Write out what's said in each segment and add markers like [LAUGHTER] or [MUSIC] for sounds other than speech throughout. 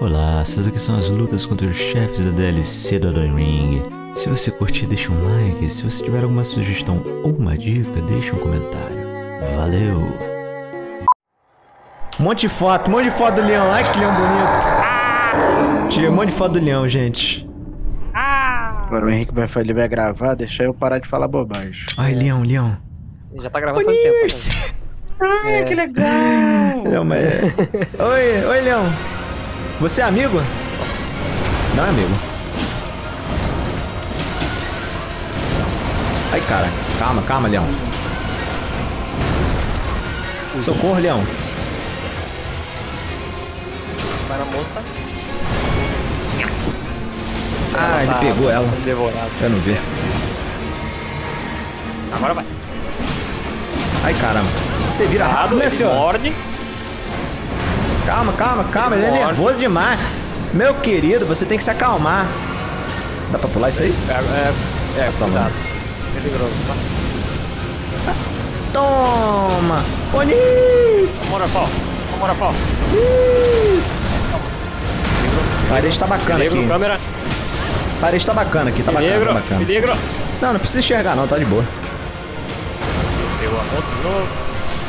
Olá, essas aqui são as lutas contra os chefes da DLC do Elden Ring. Se você curtir, deixa um like. Se você tiver alguma sugestão ou uma dica, deixa um comentário. Valeu! Um monte de foto, um monte de foto do leão. Ai, que leão bonito. Tirei um monte de foto do leão, gente. Agora o Henrique vai, ele vai gravar, deixa eu parar de falar bobagem. Ai, leão, leão. Ele já tá gravando faz tempo. né? Ai, É. que legal! Não, mas... [LAUGHS] oi, oi, leão. Você é amigo? Não é amigo. Ai, cara. Calma, calma, leão. Socorro, leão. Vai na moça. Ah, ele Tá pegou ela. devorado. Eu não vi. Agora vai. Ai, caramba. Você vira rápido, né, senhor? morde. Calma, calma, calma. Ele é nervoso demais. Meu querido, você tem que se acalmar. Dá pra pular isso aí? É, é, é Tá cuidado. Peligroso, tá? Toma! Onis! Vamos pau. Vamos pau. Isso! A parede tá bacana Peligro, aqui. câmera. A parede tá bacana aqui, tá bacana, tá bacana. Peligro. Não, não precisa enxergar não, tá de boa.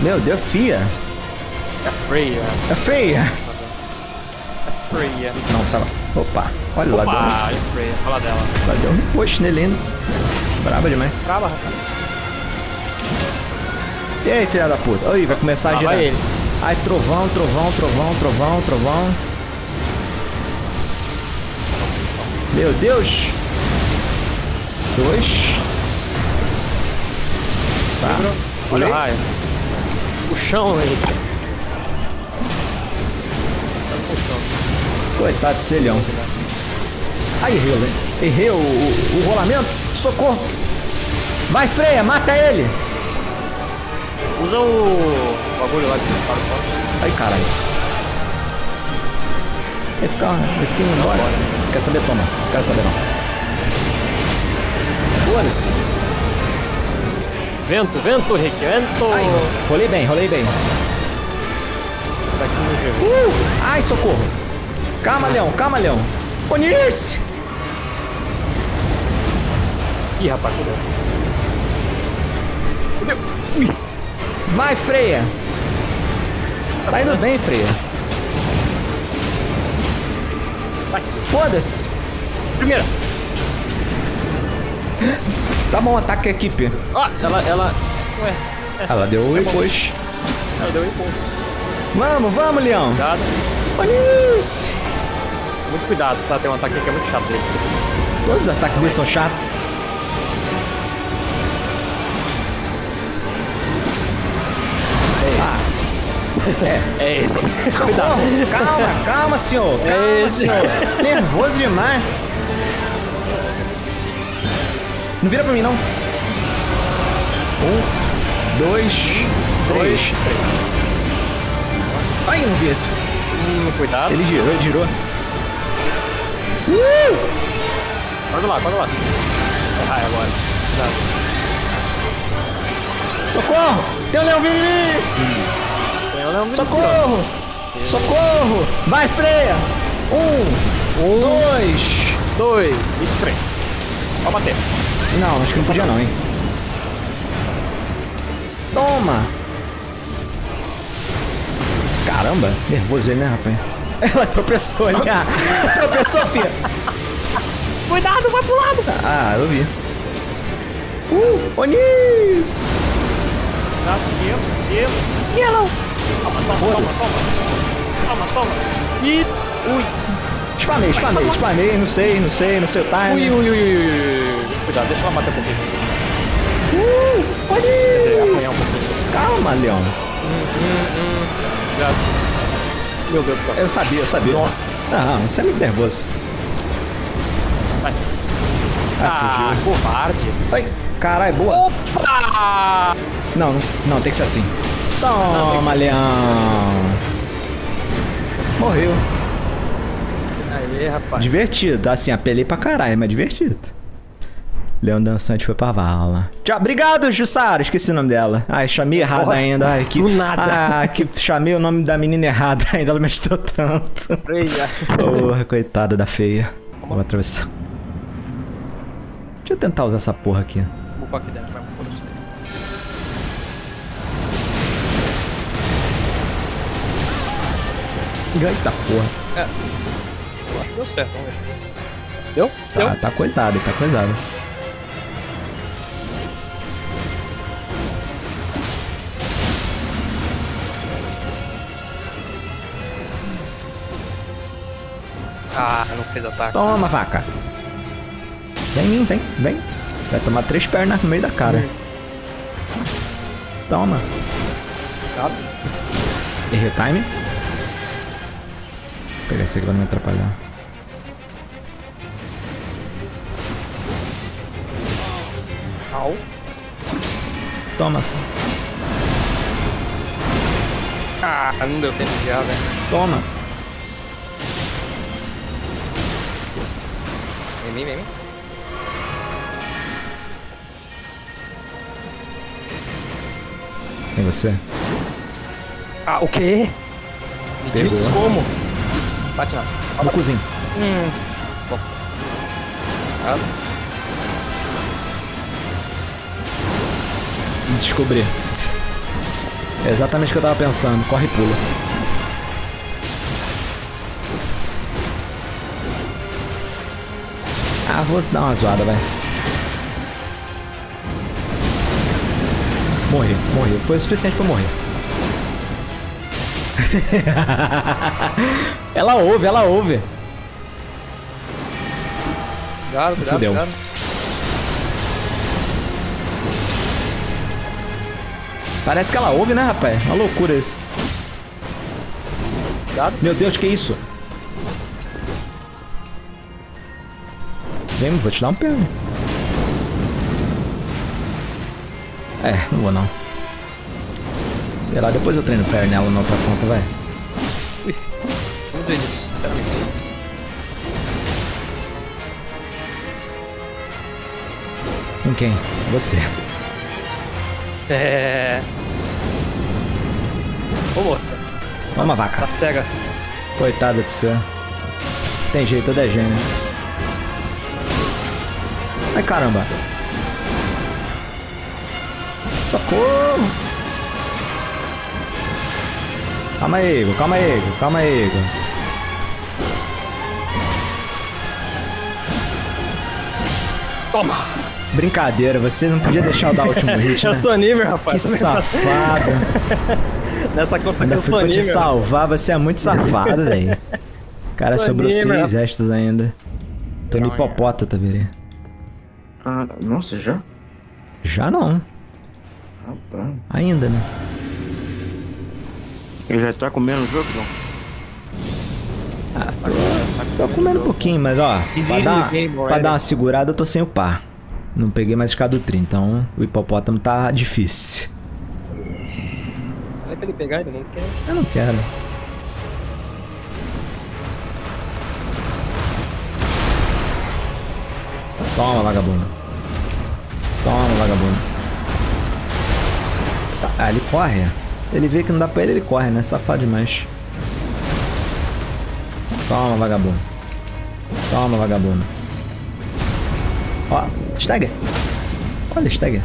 Meu Deus, fia. É fria. É feia. É fria. Não, tá lá. Opa, olha lá, deu, Ah, é fria. Fala dela. lá deu um post nele ainda. Braba demais. Trava, rapaz. E aí, filha da puta? Oi, vai começar a Ah, girar. ele. Ai, trovão, trovão, trovão, trovão, trovão. Meu Deus. Dois. Tá. Olha o raio. O chão, Henrique. Chão. Coitado de ser leão. Ai, errei, né? errei o, o, o rolamento. Socorro. Vai, freia, mata ele. Usa o bagulho lá que dispara o forte. Ai, caralho. Ele fica, ele fica indo embora. Quer saber, toma. Quero saber não. Foda-se. Vento, vento, Rick, vento! Ai, rolei bem, rolei bem. Tá. Uh! Ai, socorro. Calma, leão, calma, leão. Ô, Nirce. Ih, rapaz, fudeu. Ui. Vai, freia. Tá indo bem, freia. Vai. Foda-se. Primeira. Tá bom, ataque a equipe. Ah, ela, ela... Ué, é, Ela deu o impulso. ela deu impulso. Vamos, vamos, leão. Cuidado. Ô, Nirce. Muito cuidado, tá? Tem um ataque que é muito chato dele. Todos os ataques dele são chatos. É esse. Socorro! Calma, calma, senhor. Calma, esse. senhor. Nervoso demais. Não vira pra mim, não. Um, dois, três. Ai, eu não vi esse. Hum, cuidado. Ele girou, ele girou. Guarda lá, guarda lá. Raio agora. Cuidado. Socorro! Tem um leão vindo em mim! Tem um leão vindo Socorro! Socorro! Vai, freia! Um, Um, dois. dois e três. Pode bater. Não, acho que não podia não, hein? Toma! Caramba, nervoso ele, né, rapaz? [LAUGHS] Ela tropeçou ali. ah. [LAUGHS] tropeçou, filha. Cuidado, vai pro lado. Ah, eu vi. Uh, Onis! Cuidado, eu, eu. Yellow. Toma, toma, toma, toma. Toma, toma. E... Ui. Spamei, spamei, spamei, não sei, não sei, não sei o time. Ui, ui, ui, ui, ui. Cuidado, deixa ela bater um pouquinho. Uh, Quer dizer, apanhar um Onis! pouquinho. Cuidado. Meu Deus do céu. Eu sabia, eu sabia. Nossa. Não, você é muito nervoso. Vai. Ah, Ah, covarde. Ai, caralho, boa. Opa! Não, não, não, tem que ser assim. Toma, leão. Morreu. Aí, rapaz. Divertido. Assim, apelei pra caralho, mas divertido. Leão Dançante foi pra vala. Tchau, obrigado, Jussara. Esqueci o nome dela. Ai, chamei errado Porra, ainda. Ai, que... do nada. Ah, que chamei o nome da menina errado ainda. Ela me ajudou tanto. Porra, coitada da feia. Vou atravessar. Deixa eu tentar usar essa porra aqui. Bufa aqui dentro, vai. Eita porra. Eu acho que deu certo, vamos ver. Deu? Deu? Tá, tá coisado, tá coisado. Ah, não fez ataque. Toma, vaca. Vem em mim, vem, vem. Vai tomar três pernas no meio da cara. Toma. Cuidado. Errei o time. Vou pegar esse aqui pra não me atrapalhar. Au. Toma, sim. Ah, não deu tempo de ar, velho. Toma. Vem, vem, vem. Vem você. Ah, o quê? Me diz Pegou. como? Bate não. No cozinho. Hum. Bom. Cuidado. Descobri. É exatamente o que eu tava pensando. Corre e pula. Vou dar uma zoada, vai. Morri, morri. Foi o suficiente pra morrer. [LAUGHS] ela ouve, ela ouve. Cuidado, cuidado, Fudeu. cuidado. Parece que ela ouve, né, rapaz? Uma loucura isso. Meu Deus, que isso? Vem, vou te dar um pé. É, não vou não. Sei lá, depois eu treino pé nela na outra conta, vai. Vamos ver isso, sinceramente. Com quem? Você. É. Ô moça, Toma, tá vaca. cega. Coitada de você. Tem jeito, toda é gênio. Ai, caramba. Socorro. Calma aí, Igor. Calma aí, Igor. Calma aí, Igor. Toma! Brincadeira, você não podia deixar eu dar o último [LAUGHS] hit, Eu né? sou nível, Que rapaz. safado. [LAUGHS] Nessa conta que Ainda eu fui sou pra te nível. salvar, você é muito safado, velho. [LAUGHS] Cara, sobrou nível. seis restos ainda. Tô no é. hipopótata, virei. Ah, nossa, já? Já não. Rapaz. Ainda, né? Ele já tá comendo o jogo, não? Ah, tô, tô comendo um pouquinho, mas ó, pra dar, pra dar uma segurada eu tô sem o par. Não peguei mais escadutri, então o hipopótamo tá difícil. Falei pra ele pegar, ele não quer. Eu não quero. Toma, vagabundo. Toma, vagabundo. Ah, ele corre. Ele vê que não dá pra ele, ele corre, né? Safado demais. Toma, vagabundo. Toma, vagabundo. Ó, Stagger. Olha, Stagger.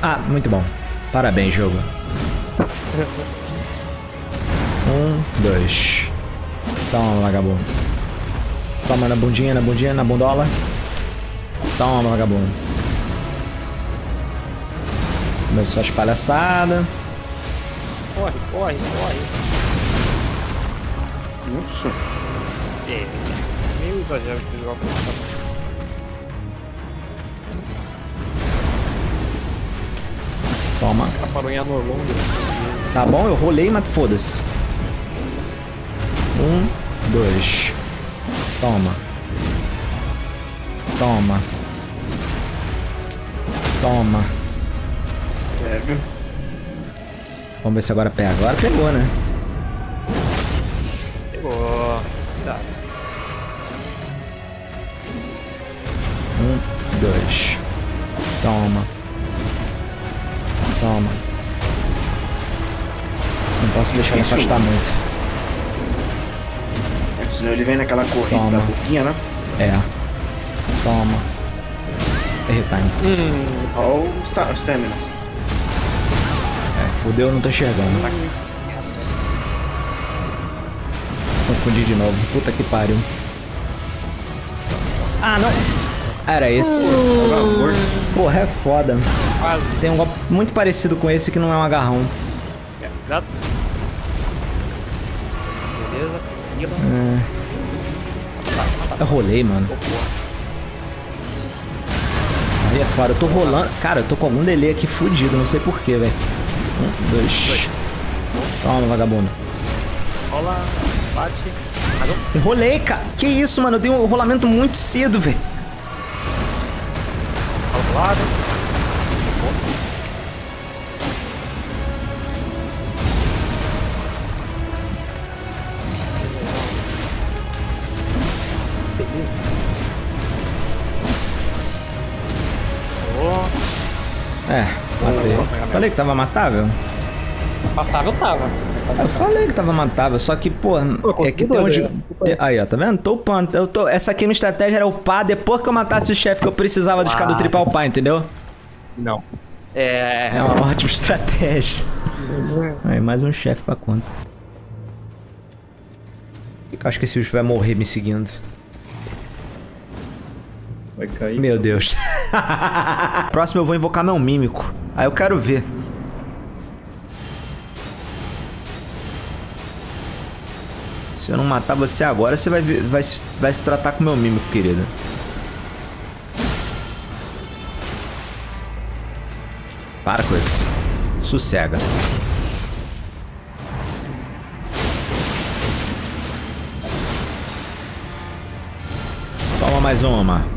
Ah, muito bom. Parabéns, jogo. Um, dois. Toma, vagabundo. Toma na bundinha, na bundinha, na bundola. Toma, vagabundo. Começou as palhaçadas. Corre, corre, corre. Nossa. É, meio exagero esse jogo. Toma. Tá bom, eu rolei, mas foda-se. Um, dois. Toma. Toma. Toma. Pega. Vamos ver se agora pega. Agora pegou, né? Pegou. Cuidado. Um, dois. Toma. Toma. Não posso deixar ele afastar muito. É, senão ele vem naquela corrida Toma. da boquinha, né? É. Toma. R-time. Hum, Ó o sta- o stamina. É, fudeu, não tô enxergando. Confundi de novo. Puta que pariu. Ah, não. Era esse. Porra, é foda. Tem um golpe muito parecido com esse que não é um agarrão. É, Cuidado. Beleza, seguida. Eu rolei, mano. Aí é foda. Eu tô rolando. Cara, eu tô com algum delay aqui fudido. Não sei porquê, velho. Um, dois. Toma, vagabundo. Rola, bate. Eu rolei, cara. Que isso, mano? Eu dei um rolamento muito cedo, velho. Rola É, matei. Falei que tava matável? Matável tava. Eu falei que tava matável, só que, pô, é que tem uns. tem- Aí, ó, tá vendo? Tô upando. Eu tô... Essa aqui minha estratégia era upar depois que eu matasse o chefe que eu precisava dos caras do tripal upar, entendeu? Não. É. É uma ótima [LAUGHS] estratégia. Aí, mais um chefe pra conta. Eu acho que esse bicho vai morrer me seguindo. Vai cair. Meu Deus. [LAUGHS] Próximo eu vou invocar meu mímico. Aí eu quero ver. Se eu não matar você agora, você vai, vai, vai se tratar com meu mímico, querido. Para com isso. Sossega. Toma mais uma.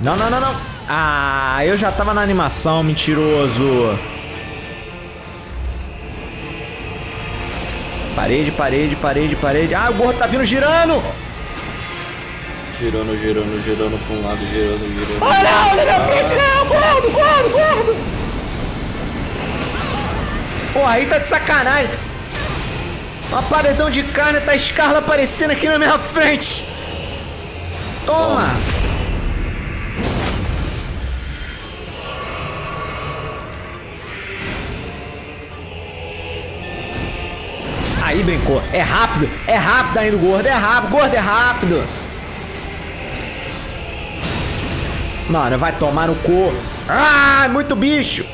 Não, não, não, não. Ah, eu já tava na animação, mentiroso. Parede, parede, parede, parede. Ah, o gordo tá vindo girando. Girando, girando, girando pra um lado, girando, girando. Olha, não, na frente, não. Gordo, gordo, gordo. Pô, aí tá de sacanagem. Uma paredão de carne, tá a Scarla aparecendo aqui na minha frente. Toma. Aí brincou. É rápido, é rápido ainda o gordo, é rápido, gordo é rápido. Mano, vai tomar no cu. Ah, muito bicho.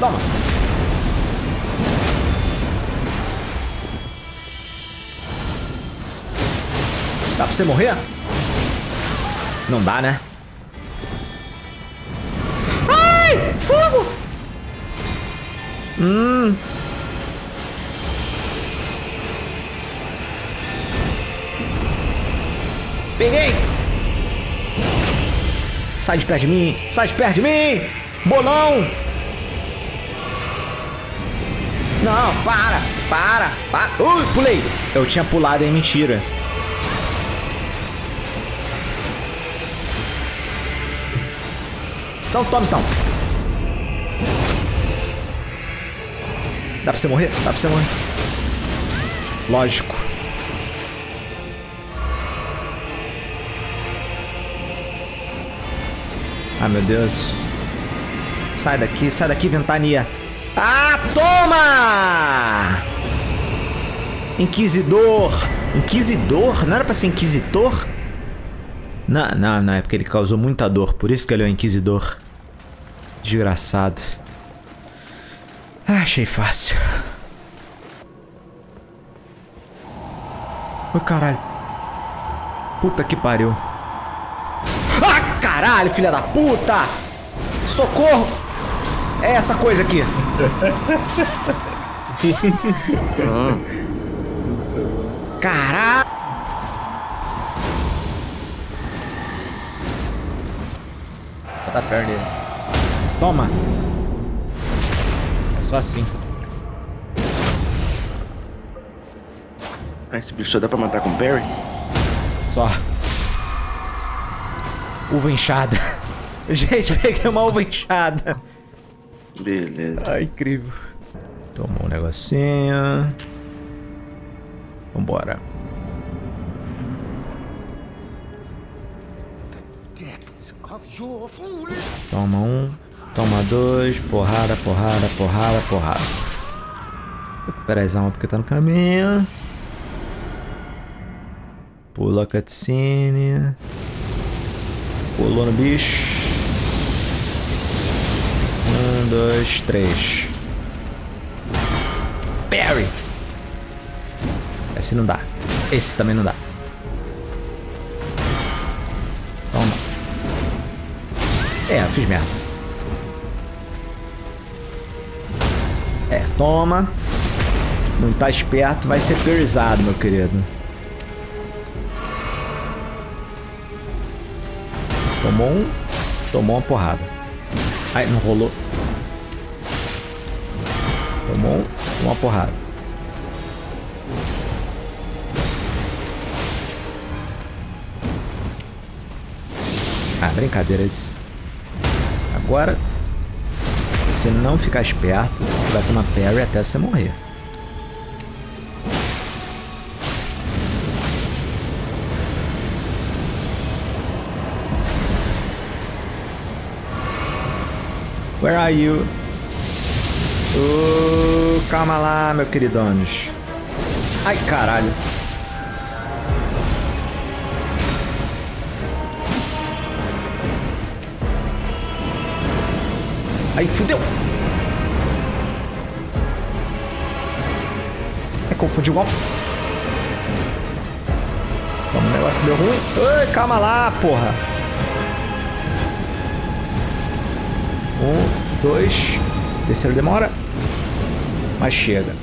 Toma. Dá pra você morrer? Não dá, né? Hum. Peguei! Sai de perto de mim! Sai de perto de mim! Bolão! Não, para! Para! Para! Ui, pulei! Eu tinha pulado, é mentira. Então toma então. Dá pra você morrer? Dá pra você morrer. Lógico. Ai meu Deus. Sai daqui, sai daqui, ventania. Ah, toma! Inquisidor. Inquisidor? Não era pra ser inquisitor? Não, não, não, é porque ele causou muita dor, por isso que ele é o inquisidor. Desgraçado. Achei fácil. Oi, caralho. Puta que pariu. Ah, caralho, filha da puta! Socorro! É essa coisa aqui. [LAUGHS] Caralho! Tá perto dele. Toma. Só assim. Ah, esse bicho só dá pra matar com parry? Só. Uva inchada. [LAUGHS] Gente, peguei uma uva inchada. Beleza. Ah, incrível. Tomou um negocinho. Vambora. Toma um. Toma dois. Porrada, porrada, porrada, porrada. Recupera as almas porque tá no caminho. Pula a cutscene. Pulou no bicho. Um, dois, três. Parry! Esse não dá. Esse também não dá. Toma. É, fiz merda. É, toma. Não tá esperto, vai ser priorizado, meu querido. Tomou um. Tomou uma porrada. Ai, não rolou. Tomou um, uma porrada. Ah, brincadeira isso. Agora, você não ficar esperto, você vai tomar parry até você morrer. Where are you? Uh, calma lá, meu queridones. Ai, caralho. Aí, fudeu. É, confundiu igual. Toma um negócio que deu ruim. Ai, calma lá, porra. Um, dois. Terceiro demora. Mas chega.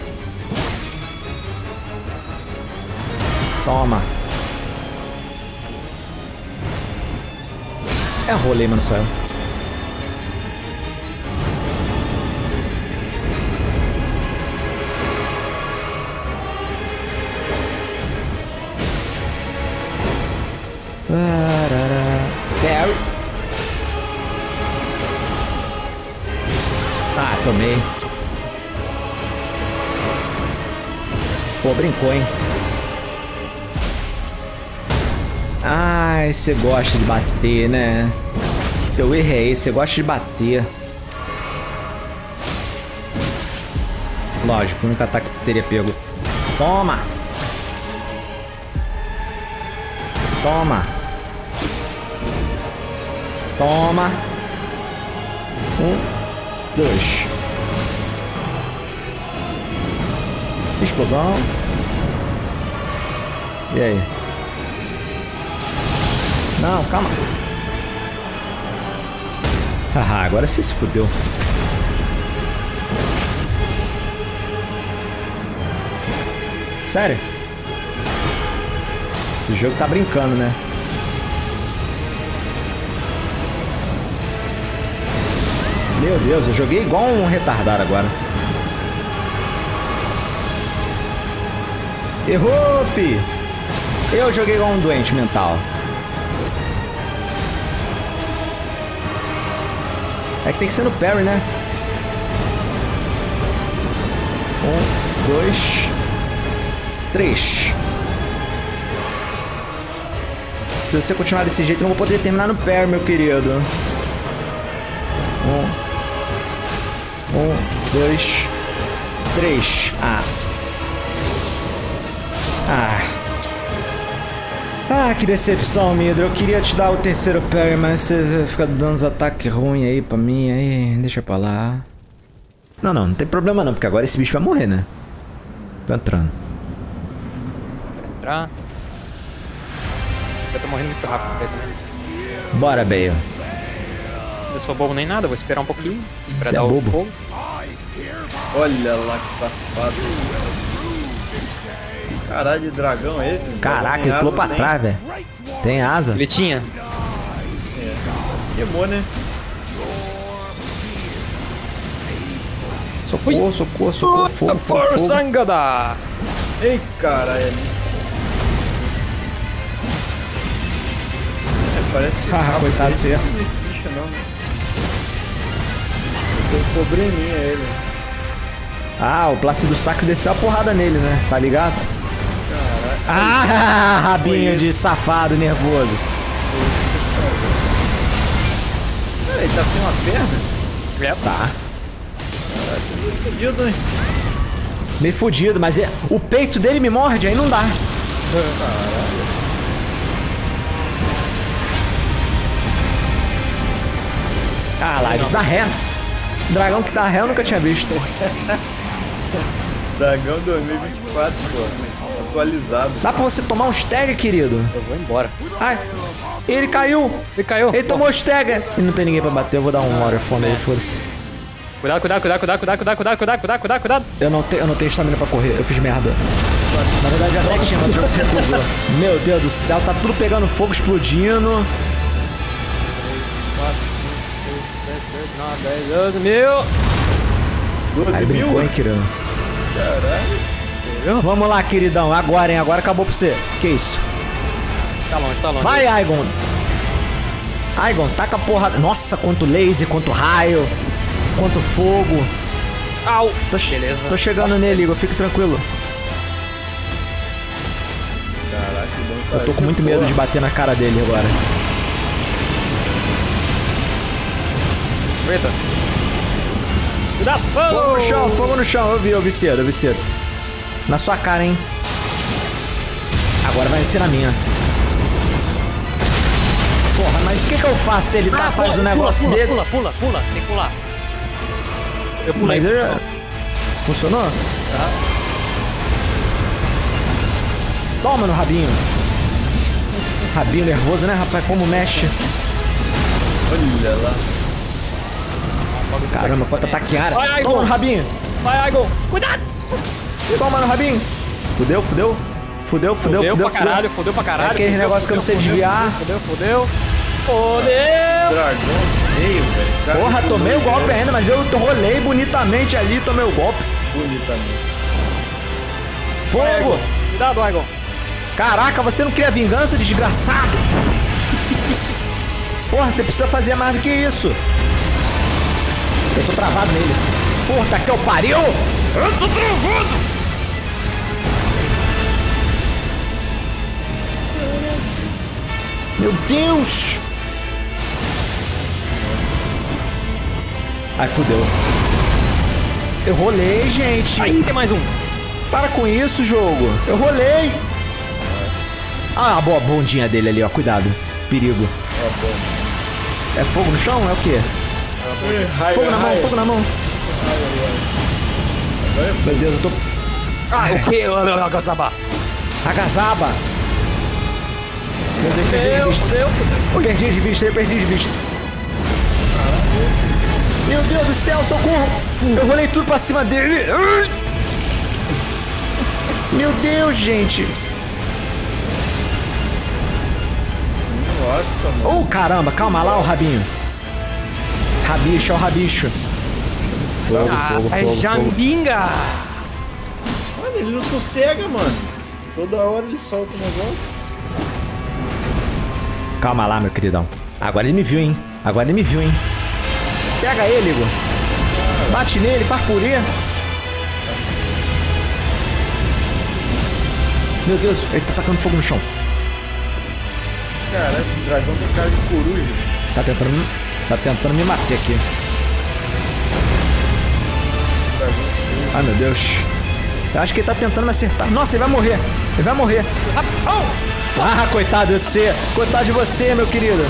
Toma. É rolê, mano, saiu. Parará. Ah, tomei. Pô, brincou, hein? Ai, você gosta de bater, né? Teu erro é esse, você gosta de bater. Lógico, o único ataque que teria pego. Toma! Toma! Toma! Um, dois. Explosão. E aí? Não, calma. [LAUGHS] Haha, agora você se fudeu. Sério? Esse jogo tá brincando, né? Meu Deus, eu joguei igual um retardado agora. Errou, fi! Eu joguei igual um doente mental. É que tem que ser no parry, né? Um, dois, três. Se você continuar desse jeito, eu não vou poder terminar no parry, meu querido. Um, um, dois, três. Ah. Ah. Ah, que decepção, Midro. Eu queria te dar o terceiro parry, mas você fica dando uns ataques ruins aí pra mim. Aí, deixa pra lá. Não, não, não tem problema não, porque agora esse bicho vai morrer, né? Tô entrando. Entrar. Eu tô morrendo muito rápido também. Bora, Bale. Eu sou bobo nem nada, vou esperar um pouquinho pra Você dar é bobo. o. Olha lá que safado. Caralho, de dragão é esse? Caraca, ele pulou pra trás, velho. Tem asa. Ele tinha. É. Queimou, né? Socorro, Ui. socorro, socorro, fogo, fogo, fogo. Sangada! Ei, caralho. É, parece que... [LAUGHS] Ah, coitado, você. Não espicha, não, né? Eu tenho probleminha ele. Ah, o Plácido Sax desceu a porrada nele, né? Tá ligado? Caralho. Ah, [LAUGHS] rabinho de safado nervoso. Cara, ele tá sem uma perna? É, Tá. Fudido, hein? Meio fudido, mas é- o peito dele me morde, aí não dá. Ah lá, ele dá ré. Dragão que ré eu nunca tinha visto. [LAUGHS] Dragão 2024, pô. Atualizado. Dá pra você tomar um stagger, querido? eu vou embora. Ai, ele caiu. Ele caiu. Ele tomou stagger. E não tem ninguém pra bater, eu vou dar um waterfall nele, foda-se. Cuidado, cuidado, cuidado, cuidado, cuidado, cuidado, cuidado, cuidado, cuidado, cuidado, cuidado. Eu não, te, eu não tenho estamina pra correr, eu fiz merda. Na verdade, até tinha, mas o jogo se recusou. [LAUGHS] Meu Deus do céu, tá tudo pegando fogo, explodindo. 10, 12 mil. 12 Aí mil? brincou, hein, querido? Caralho. Vamos lá, queridão. Agora, hein? Agora acabou pra você. Que isso? Tá longe, tá longe. Vai, Aigon. Aigon, taca a porrada. Nossa, quanto laser, quanto raio, quanto fogo. Au. Tô, che- Beleza. tô chegando nele, Igor. Fique tranquilo. Caraca, que dança. Eu tô com muito medo de bater na cara dele agora. Cuidado, Fogo fogo. no chão, fogo no chão. Eu vi, eu vi cedo, eu vi cedo. Na sua cara, hein? Agora vai ser na minha. Porra, mas o que que eu faço se ele tá, Ah, faz pula, o negócio pula, dele? Pula, pula, pula, tem que pular. Eu pulei. Mas eu já... Funcionou? Toma no rabinho. Rabinho nervoso, né, rapaz? Como mexe. Olha lá. Caramba, quanto ataque área. Vai, Toma Igor. no rabinho. Vai, Aigon. Cuidado. Toma no rabinho. Fudeu, fudeu. Fudeu, fudeu, Fudeu fudeu, pra caralho, fudeu pra caralho. É aquele fudeu, negócio que eu não sei fudeu, desviar. Fudeu, fudeu. Fudeu. Dragão feio, velho. Porra, tomei o golpe ainda, mas eu rolei bonitamente ali, tomei o golpe. Bonitamente. Fogo! Cuidado, Aigon. Caraca, você não queria vingança, desgraçado? [LAUGHS] Porra, você precisa fazer mais do que isso. Eu tô travado nele. Porra, tá que eu pariu! Eu tô travado! Meu Deus! Ai, fudeu. Eu rolei, gente. Aí tem mais um. Para com isso, jogo. Eu rolei. Ah, a boa bundinha dele ali, ó. Cuidado. Perigo. É fogo no chão? É o quê? Fogo na mão, fogo na mão. Meu Deus, eu tô. Ah, o que? Agazaba. Agazaba. Meu Deus, perdi de Meu vista. Deus. Eu perdi de vista, eu perdi de vista. Meu Deus do céu, socorro! Eu rolei tudo pra cima dele. Meu Deus, gente. Nossa, mano. Oh, caramba, calma lá, o rabinho. Rabicho, ó o rabicho. Fogo, Ah, fogo, é fogo, fogo. Jambinga. Mano, ele não sossega, mano. Toda hora ele solta o negócio. Calma lá, meu queridão. Agora ele me viu, hein? Agora ele me viu, hein? Pega ele, Igor. Bate nele, faz purê. Meu Deus, ele tá tacando fogo no chão. Caralho, esse dragão tem cara de coruja. Tá tentando, tá tentando me matar aqui. Ai, meu Deus. Eu acho que ele tá tentando me acertar. Nossa, ele vai morrer. Ele vai morrer. Ah, coitado de você. Coitado de você, meu querido.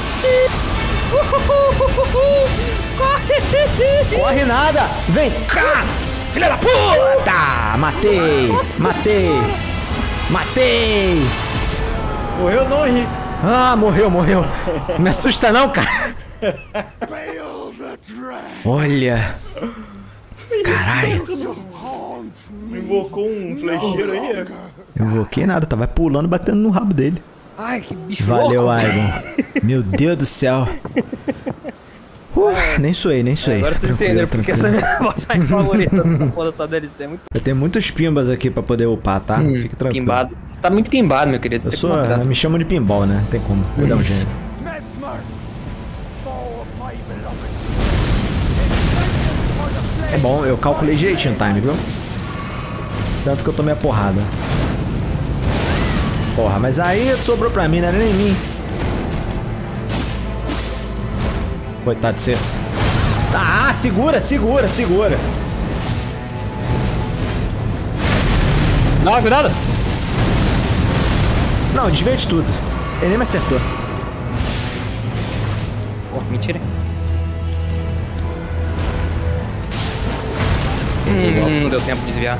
Corre nada! Vem cá! Filha da puta! Matei! Matei! Matei! Morreu não, Henrique. Ah, morreu, morreu. Não me assusta não, cara. Olha. Caralho. Invocou um flecheiro aí. é? Eu invoquei nada, tava pulando, batendo no rabo dele. Ai, que bicho Valeu, louco. Aigon. Meu Deus do céu. Uh, nem suei, nem suei. Agora vocês Tranquilo, entenderam porque essa é a minha voz mais favorita [LAUGHS] da porra dessa DLC. É muito Eu tenho muitos pimbas aqui pra poder upar, tá? Fique tranquilo. pimbado. Você tá muito pimbado, meu querido. Você Eu sou, me chamam de pinball, né? Tem como. Vou dar um jeito. É bom, eu calculei direitinho o time, viu? Tanto que eu tomei a porrada. Porra, mas aí sobrou pra mim, não era nem mim. Coitado de você. Ah, segura, segura, segura. Não, cuidado! Não, desvia de tudo. Ele nem me acertou. Pô, mentira. Hum, não deu tempo de desviar.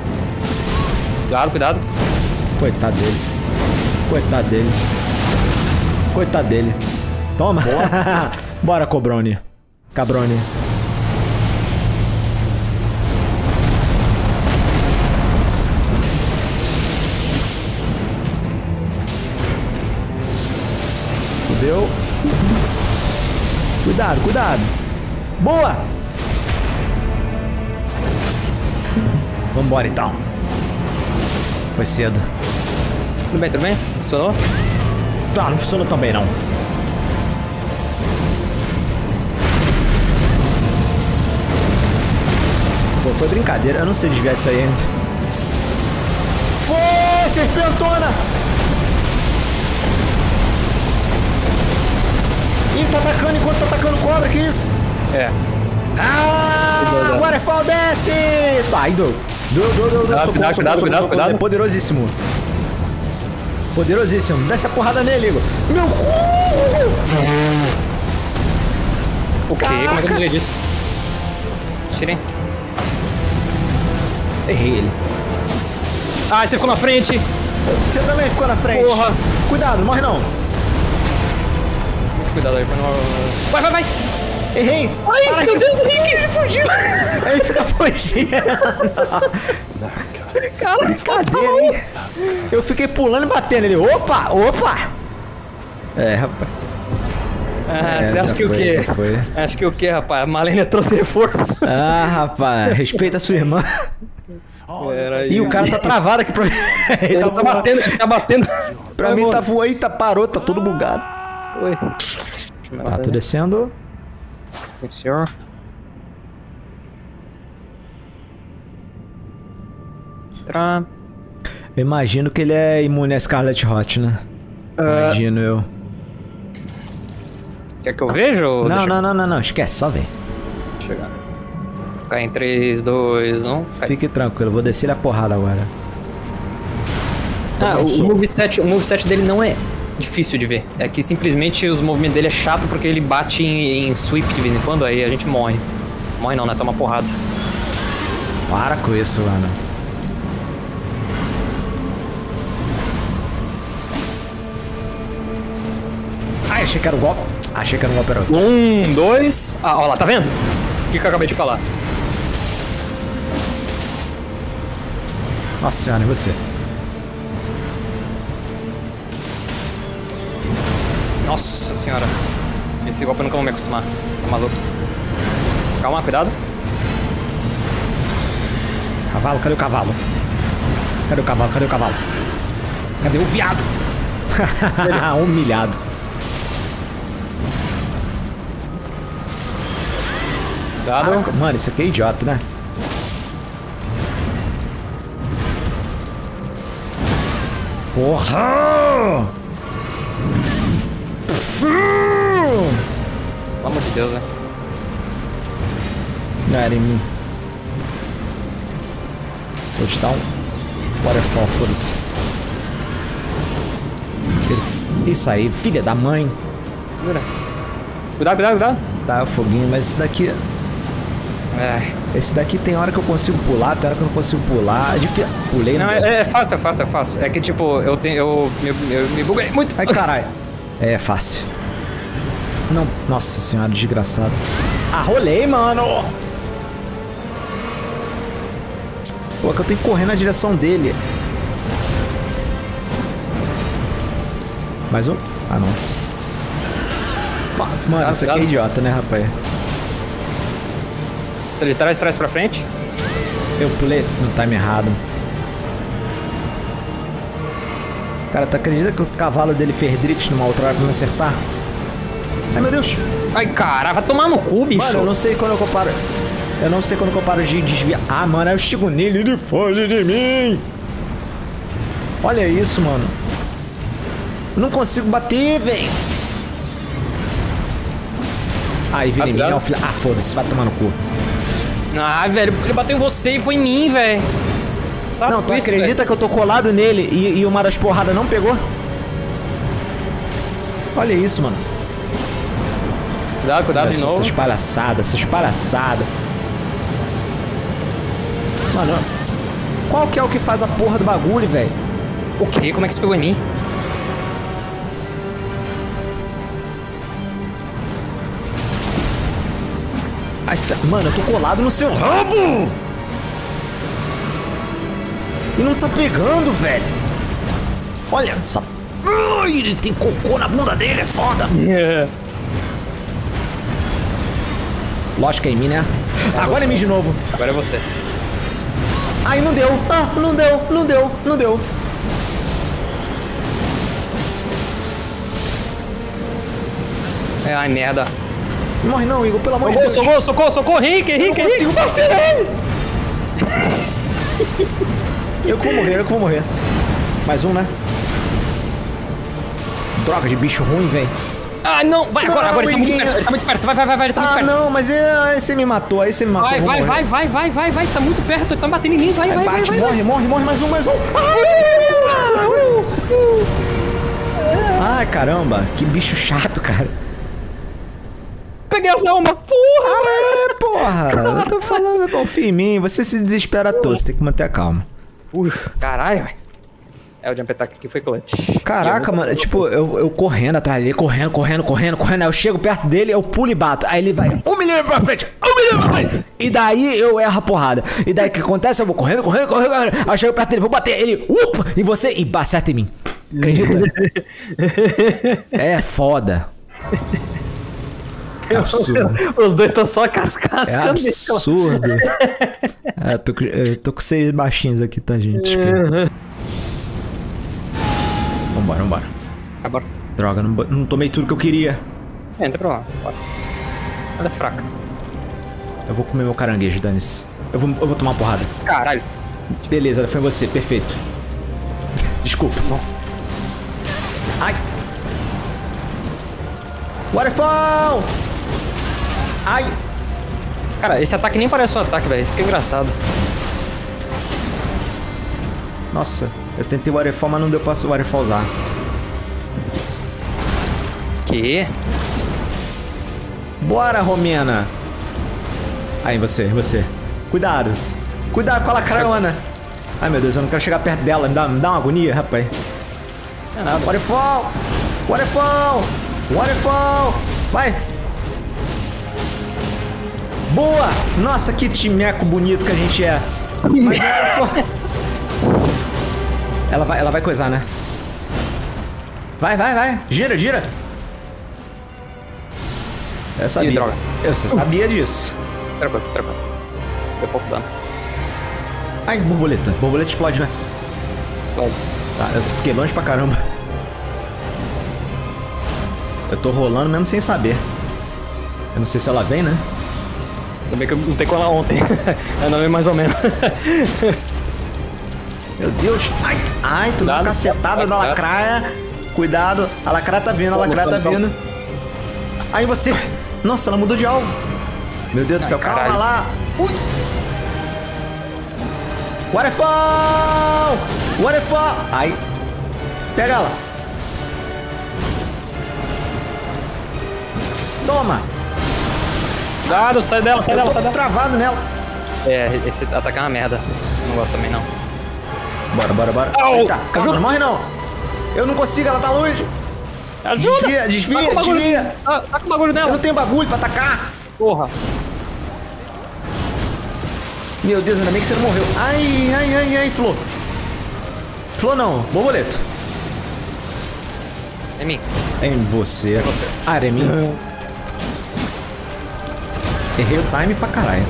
Cuidado, cuidado. Coitado dele. Coitado dele. Coitado dele. Toma. [LAUGHS] Bora, Cobrone. Cabrone. Fudeu. Cuidado, cuidado. Boa! Vambora então. Foi cedo. Tudo bem, tudo bem? Funcionou? Tá, não funcionou tão bem não. Pô, foi brincadeira, eu não sei desviar disso aí ainda. Foi, serpentona! Ih, tá atacando enquanto tá atacando cobra, que isso? É. Ah, agora é fall desce! Ai, deu. Deu, deu, deu. Cuidado, cuidado, cuidado, cuidado, cuidado. É poderosíssimo. Poderosíssimo. Desce a porrada nele, Igor. Meu cu! O quê? Como é que eu desviei disso? Tirei. Errei ele. Ah, você ficou na frente! Você também ficou na frente. Porra. Cuidado, não morre não. Cuidado aí, foi no... Vai, vai, vai! Errei. Ai, meu Deus, Henrique, ele fugiu! [LAUGHS] Ele fica fugindo. [LAUGHS] Cara, Brincadeira, hein? Eu fiquei pulando e batendo ele. Opa, opa. É, rapaz. Ah, É, você acha que o foi, quê? já foi. Acho que o quê, rapaz? A Malenia trouxe reforço. Ah, rapaz. Respeita a sua irmã. Pera Ih, o cara tá travado aqui pra mim. Ele Ele tá tá batendo, ele tá batendo. Pra mim tá voando, eita, parou, tá tudo bugado. Oi. Tá, tô descendo. Sim, senhor. Entrar. Eu imagino que ele é imune a Scarlet Hot, né? Ah. Imagino eu. Quer que eu veja Não, deixa não, não, não, não. Esquece, só vem. eu chegar? Cai em 3, 2, 1. Cai. Fique tranquilo, eu vou descer a porrada agora. Ah, o, o moveset, o moveset dele não é difícil de ver. É que simplesmente os movimentos dele é chato porque ele bate em, em sweep de vez em quando, aí a gente morre. Morre não, né? Toma porrada. Para com isso, mano. Ai, achei que era o golpe. Achei que era um golpe era outro. Um, dois. Ah, ó lá, tá vendo? O que, que eu acabei de falar? Nossa senhora, e você? Nossa senhora. Esse golpe eu nunca vou me acostumar. Tá maluco? Calma, cuidado. Cavalo, cadê o cavalo? Cadê o cavalo? Cadê o cavalo? Cadê o viado? [LAUGHS] Humilhado. Cuidado. Caraca, Mano, isso aqui é idiota, né? Porra! Pelo amor de Deus, né? Não era em mim. Vou te dar um waterfall, foda-se. Isso aí, filha da mãe. Segura. Cuidado, cuidado, cuidado. Tá, foguinho, mas esse daqui. É. Esse daqui tem hora que eu consigo pular, tem hora que eu não consigo pular. É difícil. Pulei, Não, não. é, é fácil, é fácil, é fácil. É que tipo, eu tenho. Eu, eu, eu me buguei muito. Ai, caralho. É fácil. Não. Nossa senhora, desgraçado. Ah, rolei, mano! Pô, que eu tenho que correr na direção dele. Mais um? Ah, não. Ma- Mano, Ah, isso aqui é idiota, né, rapaz? De trás, trás pra frente. Eu pulei no time errado. Cara, tu acredita que o cavalo dele fez drift numa outra hora pra me acertar? Ai, meu Deus! Ai, cara, vai tomar no cu, bicho. Mano, eu não sei quando eu comparo... Eu não sei quando eu comparo de desviar... Ah, mano, eu chego nele e ele foge de mim! Olha isso, mano. Eu não consigo bater, velho. Aí, vira em mim, é filho... Ah, foda-se, vai tomar no cu. Ah, velho, ele bateu em você e foi em mim, velho. Sabe Não, tu isso, acredita que eu tô colado nele e, e uma das porradas não pegou? Olha isso, mano. Cuidado, cuidado de novo. Essas palhaçadas, essas palhaçadas. Mano, qual que é o que faz a porra do bagulho, velho? O quê? Como é que você pegou em mim? Ai, mano, eu tô colado no seu rabo! E não tá pegando, velho. Olha, essa... Ai, ele tem cocô na bunda dele, é foda. Lógico que é em mim, né? Agora é em mim de novo. Agora é você. Ai, não deu. Ah, não deu, não deu, não deu. É, ai, merda. Morre não, Igor, pelo amor de Deus. socorro, socorro, socorro, Henrique, Eu não Henrique, Henrique. consigo bater nele. Eu que vou morrer, eu que vou morrer. Mais um, né? Droga de bicho ruim, velho. Ah, não, vai agora, Não, agora, ele tá muito perto, tá muito perto, vai, vai, vai, vai, tá muito Ah, perto. não, mas é, aí você me matou, aí você me matou. Vai, vai, vai, vai, vai, vai, vai, tá muito perto, tá batendo em mim, vai, vai, vai, Bate, vai, morre, morre, morre, mais um, mais um. Ai, caramba, que bicho chato, cara. Peguei as almas, porra! É, porra, eu tô falando, confia em mim, você se desespera à toa, você tem que manter a calma. Ui, caralho, velho. É, o jump attack aqui foi clutch. Caraca, mano, tipo, eu, eu correndo atrás dele, correndo, correndo, correndo, correndo. Aí eu chego perto dele, eu pulo e bato. Aí ele vai um milímetro pra frente, um milímetro pra frente. E daí eu erro a porrada. E daí o que acontece? Eu vou correndo, correndo, correndo, correndo. Aí eu chego perto dele, vou bater. Ele, upa, em você e acerta em mim. Acredita? [LAUGHS] é foda. Absurdo. [LAUGHS] Os dois estão só cas- É cascando. absurdo. É, [LAUGHS] eu, tô, com- eu tô com seis baixinhos aqui, tá, gente? Vambora, vambora. Ah, bora. Droga, não, não tomei tudo que eu queria. É, não tem problema, bora. Ela é fraca. Eu vou comer meu caranguejo, Danis. Eu vou, eu vou tomar uma porrada. Caralho. Beleza, foi você, perfeito. Desculpa. Ai. Waterfall! Ai. Cara, esse ataque nem parece um ataque, velho. Isso que é engraçado. Nossa, eu tentei Waterfall, mas não deu pra Waterfall usar. Que? Bora, Romena! Aí, você, você. Cuidado. Cuidado com a lacrona. Ai, meu Deus, eu não quero chegar perto dela. Me dá, me dá uma agonia, rapaz. Não é nada. Waterfall! Waterfall! Waterfall! Vai! Boa! Nossa, que timeco bonito que a gente é. Mas [LAUGHS] ela vai, ela vai coisar, né? Vai, vai, vai. Gira, gira. Eu sabia. droga. Eu, você sabia disso. Tranquilo, tranquilo. Deu pouco dano. Ai, borboleta. Borboleta explode, né? Bom, Tá, eu fiquei longe pra caramba. Eu tô rolando mesmo sem saber. Eu não sei se ela vem, né? Ainda bem que eu lutei com ela ontem. [LAUGHS] Ainda bem mais ou menos. [LAUGHS] Meu Deus. Ai, ai, tu dá uma cacetada da lacraia. Cuidado, a lacraia tá vindo, a lacraia tá vindo. Aí você. Nossa, ela mudou de alvo. Meu Deus do céu, calma caralho. lá. Ui. Waterfall! Waterfall! Ai. Pega ela. Toma! Cuidado, sai dela, sai Eu dela, sai dela. travado nela. É, esse ataque é uma merda. Não gosto também, não. Bora, bora, bora. Au! Eita, calma, não morre não. Eu não consigo, ela tá longe. Ajuda! Desvia, desvia, Tá desvia. Tá, tá com o bagulho Eu nela. não tenho bagulho pra atacar. Porra. Meu Deus, ainda bem que você não morreu. Ai, ai, ai, ai, Flor. Flor não, borboleta. É mim. É em você. você. Ah, em mim. [LAUGHS] Errei o time pra caralho.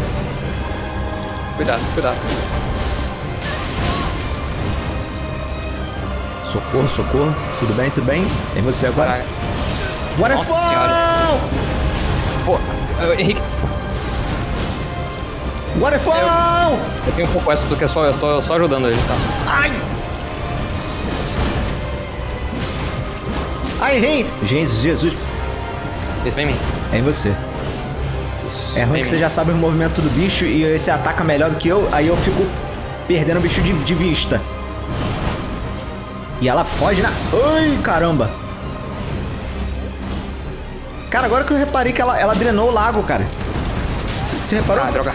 Cuidado, cuidado. Socorro, socorro. Tudo bem, tudo bem? Tem você agora. Caralho. Waterfall! Nossa senhora. Pô, eu- Henrique, Waterfall! eu tenho um pouco essa porque eu só, eu estou só ajudando ele, sabe? Ai! Ai, errei! Jesus, Jesus. Esse vem em mim. É em você. É ruim que você já sabe os movimentos do bicho e você ataca melhor do que eu, aí eu fico perdendo o bicho de, de vista. E ela foge na. Ai, caramba! Cara, agora que eu reparei que ela, ela drenou o lago, cara. Você reparou? Ah, droga.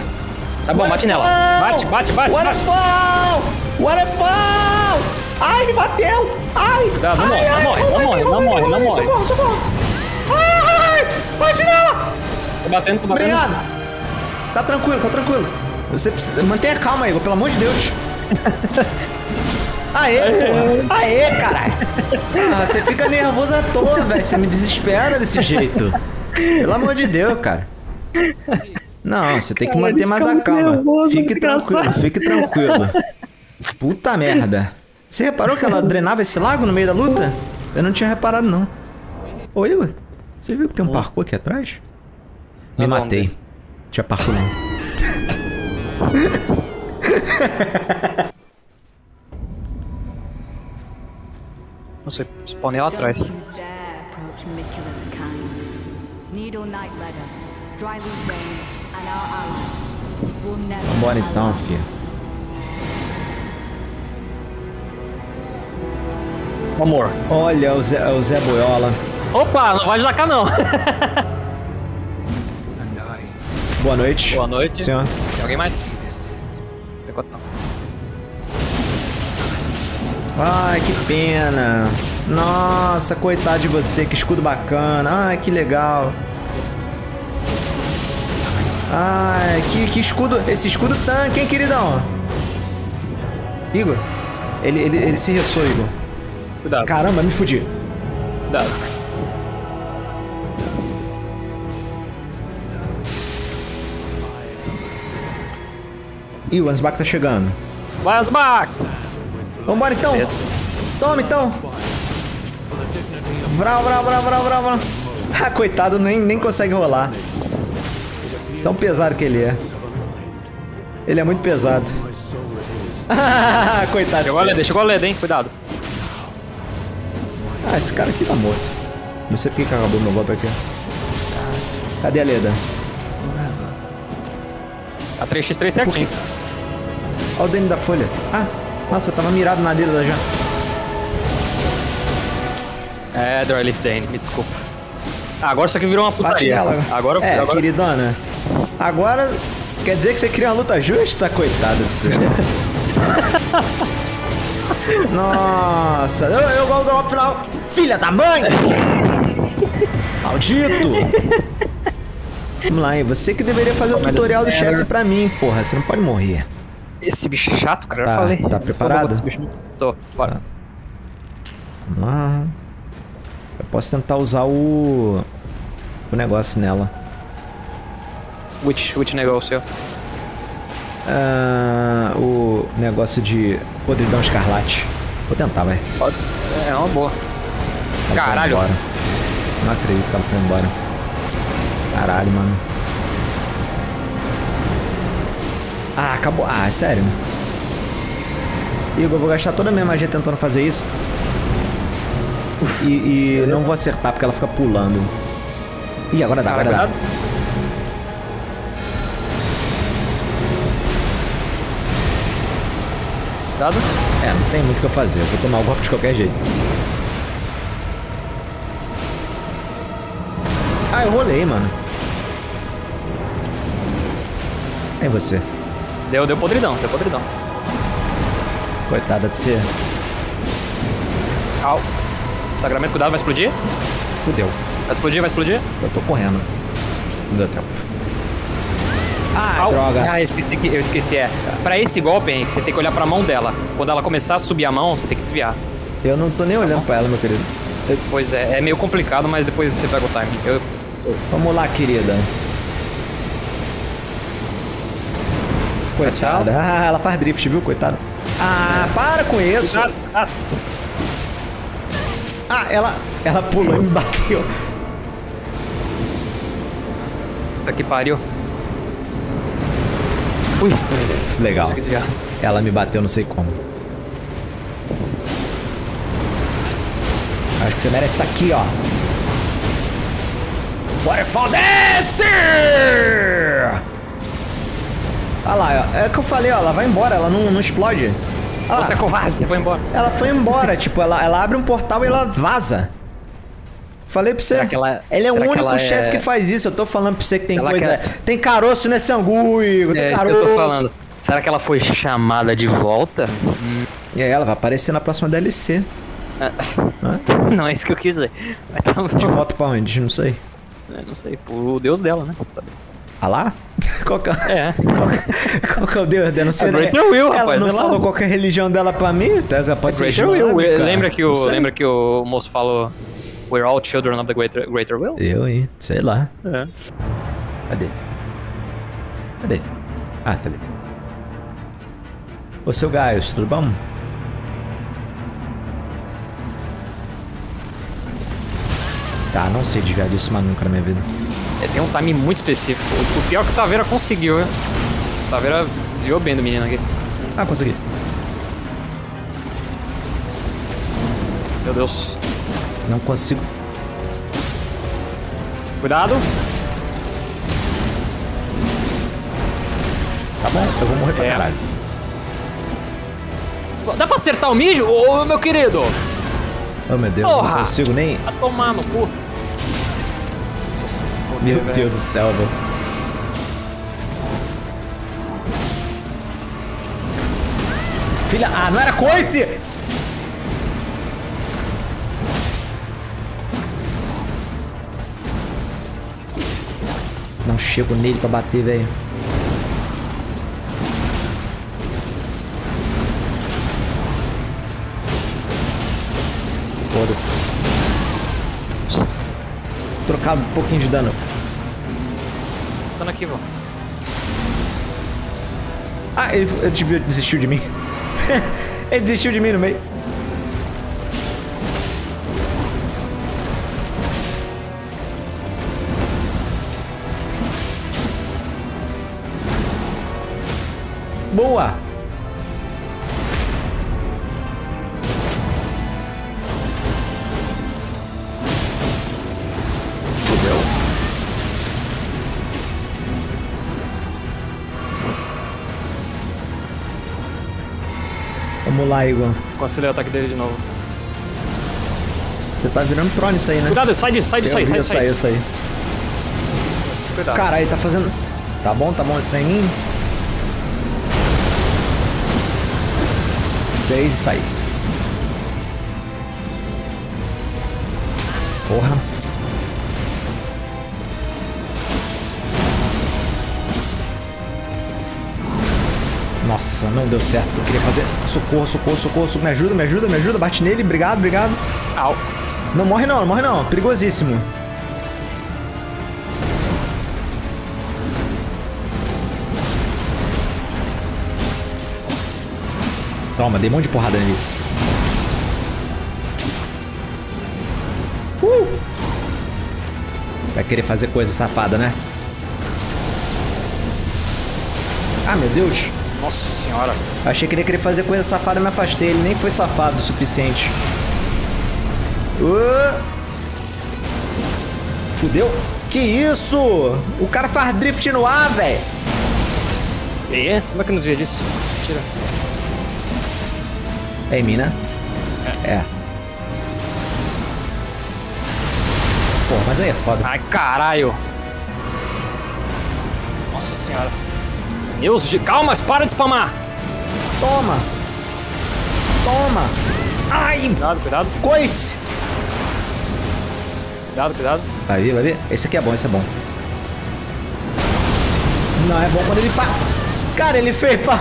Tá bom, bate nela. Bate, bate, bate, bate. Waterfall! Waterfall! Ai, me bateu! Ai! Não ai, morre, não ai, morre, não morre, não morre, não morre. Socorro, socorro! Ai, ai, bate nela! Tô batendo, tô batendo. Obrigado! Tá tranquilo, tá tranquilo. Você precisa... Mantenha calma, Igor, pelo amor de Deus. [LAUGHS] Aê, porra! Aê, caralho! Ah, você fica nervoso à toa, velho. Você me desespera desse jeito. Pelo amor de Deus, cara. Não, você tem que manter mais a calma. Fique tranquilo, fique tranquilo. Puta merda. Você reparou que ela drenava esse lago no meio da luta? Eu não tinha reparado, não. Ô, Igor, você viu que tem um parkour aqui atrás? Me Não, vamos matei. ver. Tinha parkour não. Nossa, spawnei lá atrás. Vambora então, filha. Amor. Olha o Zé, o Zé Boiola. Opa, não vai ajudar cá não. [LAUGHS] Boa noite. Boa noite. Senhor. Tem alguém mais? Ai, que pena. Nossa, coitado de você, que escudo bacana. Ai, que legal. Ai, que, que escudo. Esse escudo tanque, hein, queridão? Igor, ele, ele, ele se ressou, Igor. Cuidado, Caramba, me fudi. cuidado. Ih, o Ansbach tá chegando. Vai, Asbach! Vambora então. Toma então. Vral, vral, vral, vral, vral, vral. Ah, coitado, nem, nem consegue rolar. Tão pesado que ele é. Ele é muito pesado. Ah, [LAUGHS] coitado. Chegou a. Leda, chegou a Leda, hein? Cuidado. Ah, esse cara aqui tá morto. Não sei porque que acabou meu golpe aqui. Cadê a Leda? A 3x3 certinho. Olha o dano da folha. Ah, nossa, eu tava mirado na Leda já. É, Dryleaf Dane, me desculpa. Ah, agora isso aqui virou uma putaria. nela. Agora, é, agora queridona. Agora, quer dizer que você cria uma luta justa? Coitado de você. [LAUGHS] Nossa, eu, eu vou dar final. Filha da mãe! Maldito! Vamos lá, hein? Você que deveria fazer o tutorial do chefe pra mim, porra. Você não pode morrer. Esse bicho é chato, cara. Tá, eu falei. tá preparado? Tô, bora. Vamos lá. Eu posso tentar usar o. o negócio nela. Which, which negócio? Ah, o negócio de podridão escarlate. Vou tentar, vai. Pode. É uma boa. Ela Caralho. Não acredito que ela foi embora. Caralho, mano. Ah, acabou. Ah, é sério. Igor, eu vou gastar toda a minha magia tentando fazer isso. E, e não vou acertar porque ela fica pulando. Ih, agora dá, agora dá. Cuidado. É, não tem muito o que eu fazer. Eu vou tomar o golpe de qualquer jeito. Ah, eu rolei, mano. É você. Deu, deu podridão, deu podridão. Coitada de você. Au. Sagramento, cuidado, vai explodir. Fudeu. Vai explodir, vai explodir. Eu tô correndo. Não deu tempo. Ah, Au. droga. Ah, eu esqueci, que- eu esqueci. É. Pra esse golpe, Henrique, você tem que olhar pra mão dela. Quando ela começar a subir a mão, você tem que desviar. Eu não tô nem olhando pra ela, meu querido. Eu- Pois é, é meio complicado, mas depois você pega o timing. Eu, Vamos lá, querida. Coitada. Ah, ela faz drift, viu, coitada? Ah, para com isso. Ah, ela, ela pulou e me bateu. Puta que pariu. Ui, Legal. Ela me bateu, não sei como. Acho que você merece isso aqui, ó. Waterfall desce! Olha lá, ó. é o que eu falei, ó. Ela vai embora, ela não, não explode. Olha lá, Você é covarde, você foi embora. ela foi embora, [LAUGHS] tipo, ela, ela abre um portal e ela vaza. Falei pra você. Será que ela- ele é o único ela chefe é- que faz isso. Eu tô falando pra você que tem Será coisa. que Tem caroço nesse angu, Igor. Tem É isso que caroço. eu tô falando. Será que ela foi chamada de volta? E aí ela vai aparecer na próxima DLC. [LAUGHS] Não é isso que eu quis dizer. Mas tá. De volta pra onde? Não sei. É, Não sei, pro deus dela, né? Sabe? Ah lá? [LAUGHS] Qual que é, É. qual, qual que é o Deus dela? Não sei Greater Will, Ela rapaz, não lá. falou qual que é a religião dela pra mim? Tá, Pode ser Greater Will. islâmica. Lembra que, o, lembra que o moço falou We're all children of the greater, greater will? Eu, hein? Sei lá. É. Cadê? Cadê? Ah, cadê? Ô, seu Gaius, tudo bom? Tá, não sei desviar disso mas nunca na minha vida. É, tem um time muito específico. O, o pior é que o Taveira conseguiu, né? O Taveira desviou bem do menino aqui. Ah, consegui. Meu Deus. Não consigo. Cuidado. Tá bom, eu vou morrer pra É. caralho. Dá pra acertar o mijo? Ô, meu querido! Oh, meu Deus, não Porra! consigo nem... Vai tomar no cu. Meu. Deus do céu, velho. Filha, ah, não era coice! Não chego nele pra bater, velho. Foda-se. Trocar um pouquinho de dano. Ah, ele, ele desistiu de mim. [LAUGHS] ele desistiu de mim no meio. Boa! Vamos lá, Igor. Cancelei o ataque dele de novo. Você tá virando Tron isso aí, né? Cuidado, sai disso, sai disso, eu sai, vi, sai, eu sai. saí, eu saí. Cuidado. Caralho, tá fazendo... Tá bom, tá bom, sem mim. Três e saí. Porra. Nossa, não deu certo o que eu queria fazer. Socorro, socorro, socorro, socorro. Me ajuda, me ajuda, me ajuda. Bate nele, obrigado, obrigado. Au. Não morre não, não morre não. Perigosíssimo. Toma, dei um monte de porrada nele. Uh! Vai querer fazer coisa safada, né? Ah, meu Deus. Nossa senhora. Achei que ele ia querer fazer coisa safada, me afastei. Ele nem foi safado o suficiente. Uh! Fudeu? Que isso? O cara faz drift no ar, velho. E como é que não desvia disso? Tira. É em mim, né? É. Pô, mas aí é foda. Ai, caralho. Nossa senhora. Deus de... Calma, para de spamar. Toma! Toma! Ai! Cuidado, cuidado. Coice! Cuidado, cuidado. Vai ver, vai ver. Esse aqui é bom, esse é bom. Não, é bom quando ele faz. Cara, ele fez pra.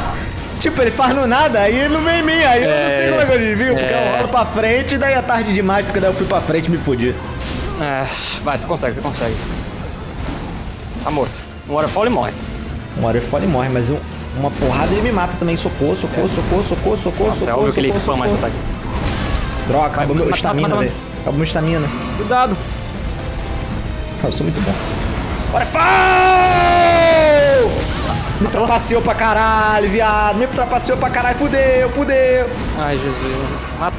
Tipo, ele faz no nada, aí ele não vem em mim. Aí eu não sei como é que eu desvio, porque é. eu rolo pra frente e daí é tarde demais, porque daí eu fui pra frente e me fudi. É, vai, você consegue, você consegue. Tá morto. Um waterfall e morre. Um Waterfall e morre, mas um. Uma porrada e ele me mata também. Socorro, socorro, socorro, socorro, socorro, Nossa, é socorro. óbvio que ele socorro, spama esse socorro. ataque. Droga, acabou meu estamina, velho. Acabou meu estamina. Cuidado. Eu sou muito bom. Bora! Me trapaceou pra caralho, viado. Me trapaceou pra caralho. Fudeu, fudeu. Ai, Jesus. Mata.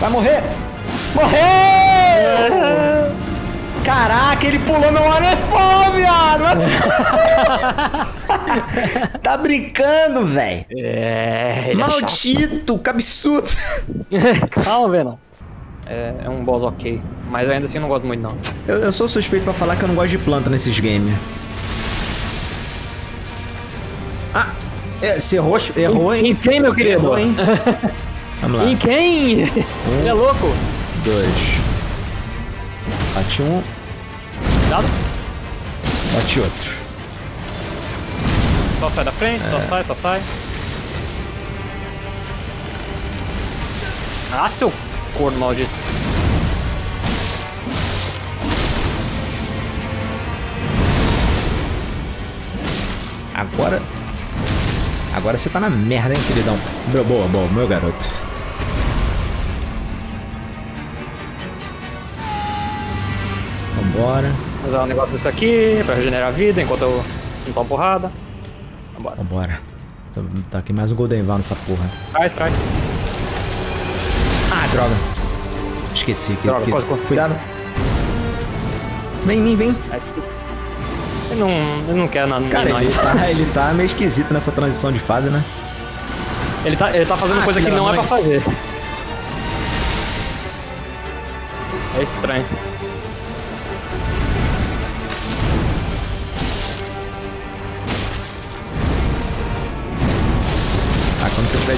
Vai morrer. Morreu! [LAUGHS] Caraca, ele pulou meu waterfall, viado. [LAUGHS] tá brincando, velho. É, ele Maldito, que absurdo. é [LAUGHS] chato. Calma, Venom. É, é um boss ok. Mas ainda assim eu não gosto muito, não. Eu, eu sou suspeito pra falar que eu não gosto de planta nesses games. Ah, é, você errou, errou, hein? Em quem, meu querido? Errou, hein? [LAUGHS] Vamos lá. Em quem? Ele é louco. Dois. Bate um, Cuidado. bate outro. Só sai da frente, só sai, só sai. Ah, seu corno maldito. Agora. Agora você tá na merda, hein, queridão? Meu, boa, boa, meu garoto. Vambora, usar um negócio desse aqui pra regenerar a vida enquanto eu não tomo porrada. Vambora. vambora. Tá- aqui mais um Golden Val nessa porra. Traz, traz. Ah, droga. Esqueci que. Droga, que- quase, quase. Cuidado. Vem em mim, vem. Sim. Ele não, ele não quer nada Cara, ele tá, ele tá meio esquisito nessa transição de fase, né? Ele tá, ele tá fazendo Ah, coisa que não é mãe. pra fazer. É estranho.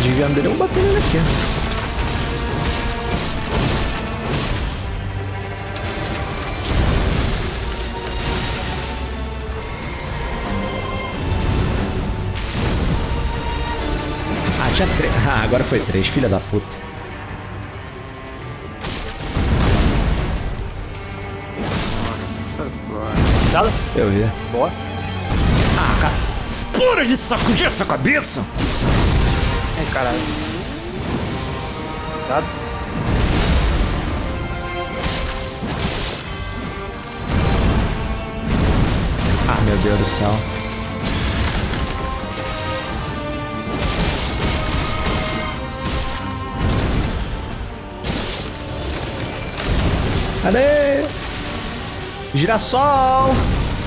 Desviando dele, eu vou bater nele aqui. Ah, tinha três. Ah, agora foi três, filha da puta. Cuidado. Eu vi. Boa. Pura de sacudir essa cabeça! Caralho. Cuidado. Ah, meu Deus do céu. Cadê? Girassol!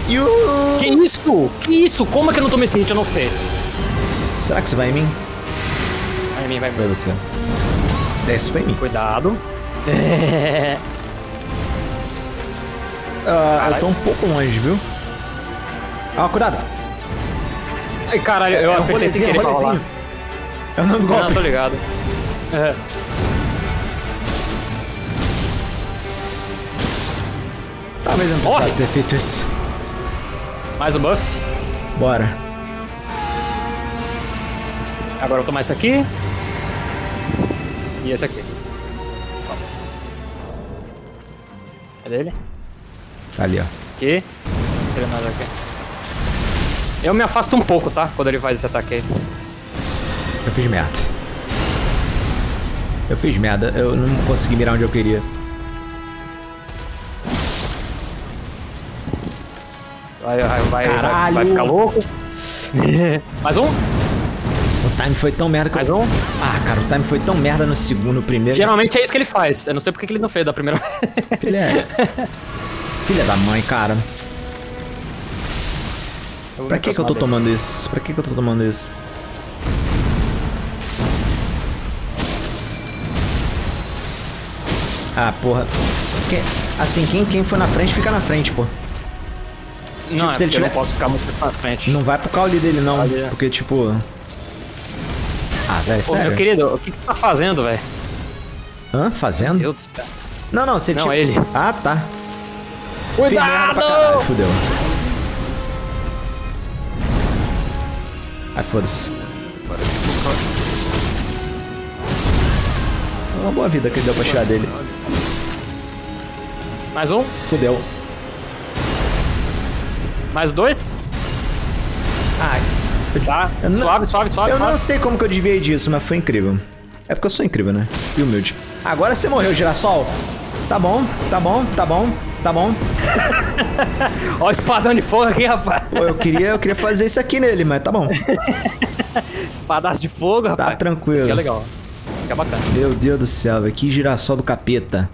Yuhu! Que isso? Que isso? Como é que eu não tomei esse hit? Eu não sei. Será que isso vai em mim? Mim, vai mim. você. Desce foi em mim. Cuidado. [LAUGHS] Ah, eu tô um pouco longe, viu? Ah, cuidado! Ai, caralho, eu é um apertei sem querer pra rolar. É o nome do Não, golpe. tô ligado. É. Talvez eu não precisasse ter feito isso. Mais um buff. Bora. Agora eu vou tomar esse aqui. E esse aqui. Cadê ele? Ali, ó. Aqui. Mais aqui. Eu me afasto um pouco, tá? Quando ele faz esse ataque aí. Eu fiz merda. Eu fiz merda. Eu não consegui mirar onde eu queria. Vai, vai, vai, vai, vai ficar louco. [LAUGHS] mais um? Time foi tão merda que Mais eu... um? Ah, cara, o time foi tão merda no segundo, no primeiro. Geralmente é isso que ele faz. Eu não sei porque que ele não fez da primeira vez. [LAUGHS] Ele é... Filha da mãe, cara. Pra que que eu tô dele. tomando isso? Pra que que eu tô tomando isso? Ah, porra. Que- Assim, quem, quem for na frente, fica na frente, pô. Não, é se ele porque eu não tiver- posso ficar muito pra frente. Não vai pro caule dele, não. Porque, tipo... Ah, velho, sério? meu querido, o que, que você tá fazendo, velho? Hã? Fazendo? Meu Deus do céu. Não, não, você Não, tipo... ele. Ah, tá. Caralho, fudeu. Ai, foda-se. Uma boa vida que ele deu pra tirar dele. Mais um? Fudeu. Mais dois? Ai. Tá? Eu não- Suave, suave, suave. Eu suave. não sei como que eu desviei disso, mas foi incrível. É porque eu sou incrível, né? E humilde. Agora você morreu, girassol. Tá bom, tá bom, tá bom, tá bom. [LAUGHS] Ó o espadão de fogo aqui, rapaz. Pô, eu queria, eu queria fazer isso aqui nele, mas tá bom. [LAUGHS] Espadaço de fogo, rapaz. tranquilo. Isso aqui é legal. Isso aqui é bacana. Meu Deus do céu, velho. Que girassol do capeta.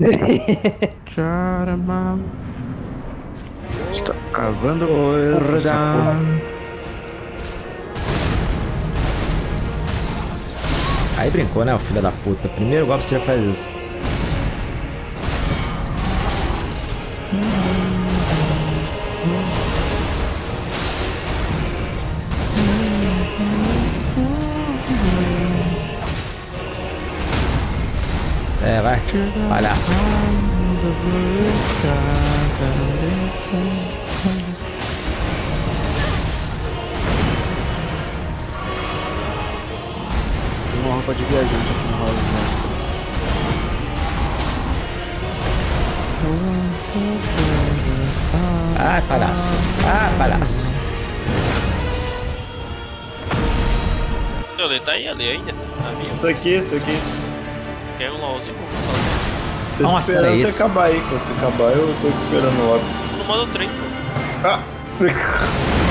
[LAUGHS] Está cavando. Aí brincou, né, o filho da puta. Primeiro golpe você já faz isso. É, vai. Palhaço. Uma roupa de viajante aqui no né? Ai, palhaço. Ah, palhaço. Ele tá aí ali ainda? Minha. Tô aqui, tô aqui. Quer um LOLzinho? Tô Nossa, esperando era você isso. acabar aí. Quando você acabar, eu tô te esperando logo. No modo trem, pô. Ah! [LAUGHS]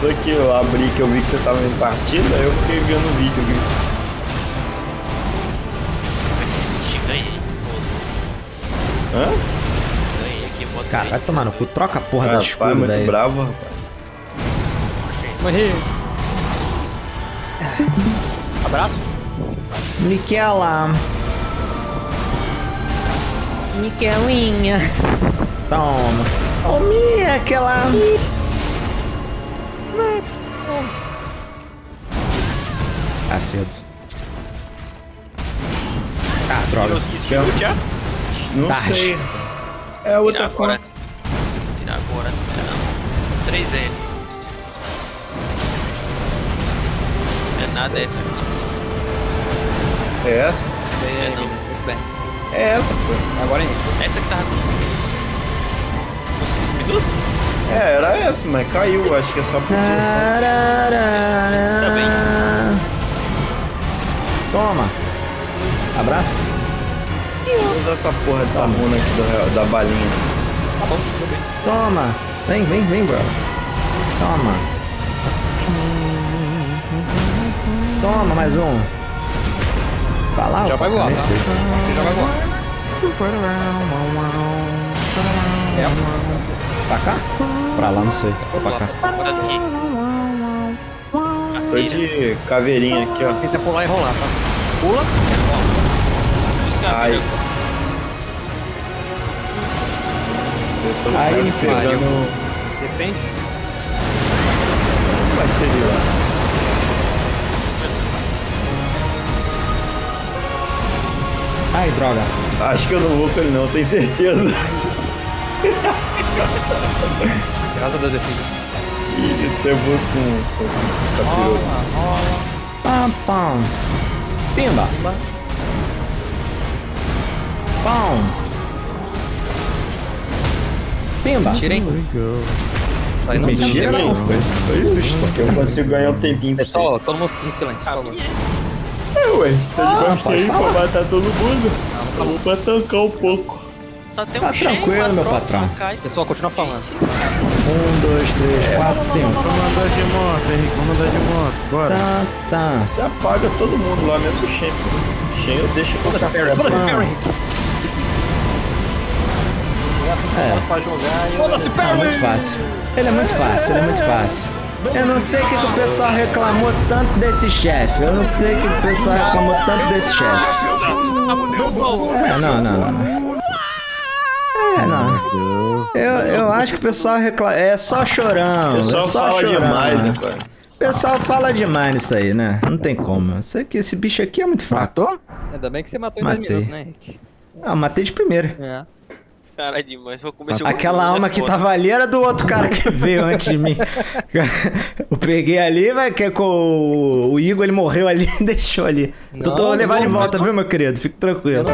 Tô aqui, eu abri que eu vi que você tava em partida, aí eu fiquei vendo o vídeo aqui. Hã? Ganhei aqui, modo Cara, vai tomar no cu. Troca a porra da Rapaz, escudo, muito velho. bravo, rapaz. Morri. Abraço. Miquela. Miquelinha. Toma. Ô, minha, aquela... Tá cedo. Ah, droga. Eu esqueci de lutear. Não Tarde. sei. É outra agora. conta. Tirar agora. Não. 3L. É nada essa aqui. É essa? É não. Muito bem. É essa, pô. Agora é Essa que tava com uns, uns 15 minutos? É, era essa, mas caiu. Acho que é só por isso. Toma. Abraço. Vou dar essa porra dessa runa aqui da, da balinha. Tá bom, tudo bem. Toma. Vem, vem, vem, bro. Toma. Toma, mais um. Vai lá, Já opa, vai voar, nem tá? sei. Já vai voar. Pra cá? Pra lá, não sei. Pra cá. Bora aqui. Tô de caveirinha aqui, ó. Tenta pular e rolar, tá? Pula. Ai. Você tô Aí, quase pegando Defende. o Mastery lá. Ai, droga. Acho que eu não vou com ele não, tenho certeza. Graças a Deus eu fiz isso. E até vou com, com esse capiroto. Pam, pam. Pimba. Pam. Pimba. Tira, hein? Indo Mentira, não. Foi, foi justo. Porque eu consigo ganhar um tempinho pra você. Pessoal, todo mundo fica em silêncio. É, ué, você tá de Ah, baixo aí pra matar todo mundo. Eu vou pra tancar um pouco. Só tem um Tá cheio, tranquilo, meu patrão. Pessoal, continua falando. Um, dois, três, quatro, cinco. Vamos andar de moto, Henrique. Vamos andar de moto. Bora. Tá, tá. Você apaga todo mundo lá, menos o Shen. O Shen eu deixo com Foda-se, Perry. café. Foda-se. Perry. É. Pra jogar Foda-se, Perry. muito fácil. Ele é muito fácil, ele é muito fácil. Eu não sei o que, que o pessoal reclamou tanto desse chefe. Eu não sei o que, que o pessoal reclamou tanto desse chefe. É, não, não, não. Eu, eu acho que o pessoal reclama. É só chorão. O pessoal é só fala chorão. demais, né, cara? O pessoal fala demais nisso aí, né? Não tem como. Eu sei que esse bicho aqui é muito fraco. Matou? Ainda bem que você matou em Matei. 10 minutos, né, Henrique? Ah, eu matei de primeira. É. Cara, é demais. Vou comer seu Aquela alma que tava ali era do outro cara que [LAUGHS] veio antes de mim. [LAUGHS] Eu peguei ali, vai que é com o, Igor ele morreu ali e [LAUGHS] deixou ali. Não, Tô, tô levar de volta, não. viu, meu querido? Fique tranquilo.